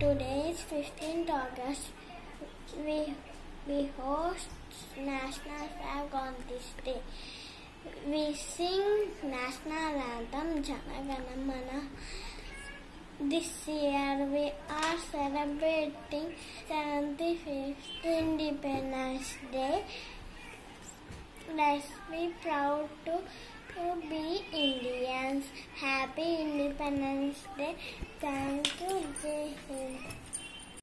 Today is 15th August. We, we host National Flag on this day. We sing National Anthem Jana This year we are celebrating 75th Independence Day. Let's be proud to, to be Indians. Happy Independence Day. Thank you,